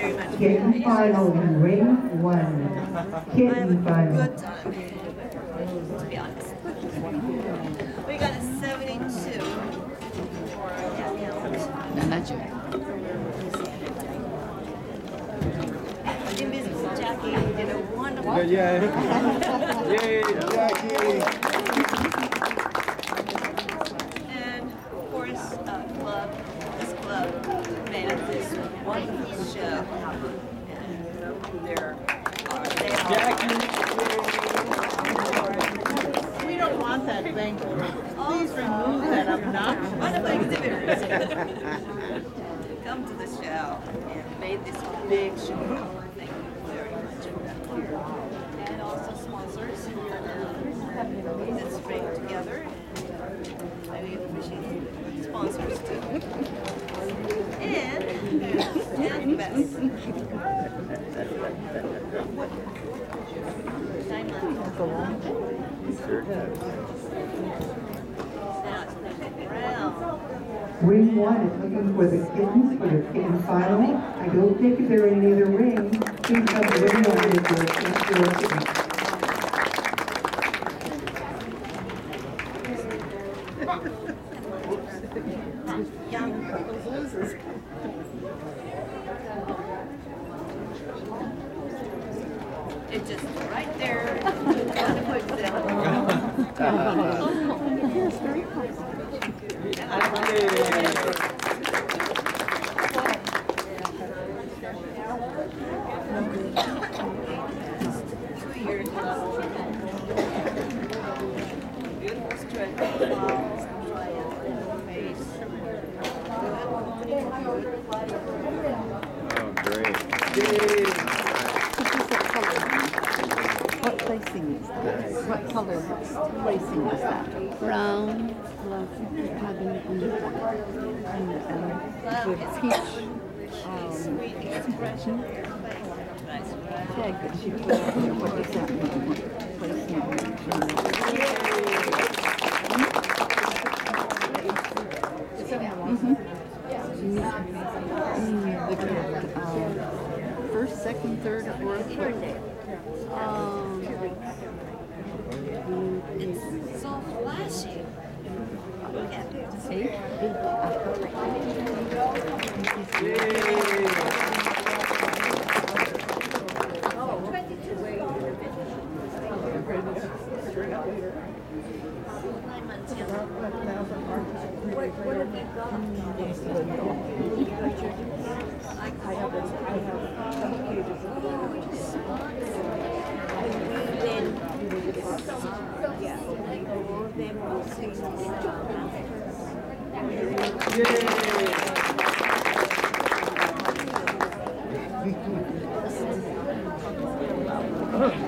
very much. Kitten final in ring one. I have a Kitten final. good time, to be honest. We got a seventy-two for that count. 70. Invisible Jackie did a wonderful Yeah, yeah. Yay, Jackie. And of course, uh, club, this club made this wonderful show. And they're, uh, they are. We don't want that thing. Please remove that obnoxious. Exhibitors. Come to the show and made this big show. Thank you very much. And also sponsors that string together. I really appreciate sponsors too. And, and best. Nine months. Ring one is looking for the kittens for the kitten final. I don't think are in any other rings. Please come to ring one a kitten. It's just right there. Two years ago. Beautiful stretch. Face. Oh, great. What is that? What color placing is that? Brown, love, cabin, and Love With is peach. Nice. tag that she put up. What does that mean? Mm, the um, First, second, third, fourth? Um, It's so flashy. Look at it. Eight? Nine months young. Three years.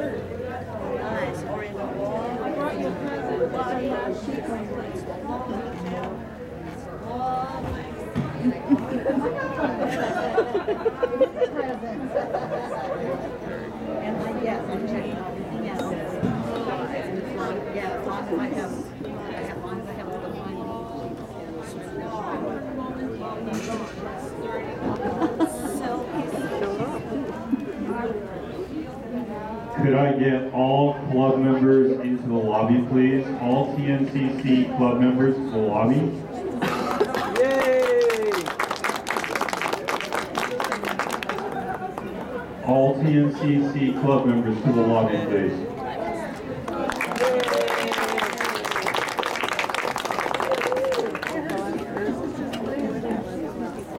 great. Cute expression. How long hair was she? Nice, oriental. And I, yes, I checked everything else. And as long, yeah, as long as I have, I have, as long as I have all the money. Could I get all club members into the lobby, please? All TNCC club members to the lobby? Yay! All TNCC club members to the lobby, please.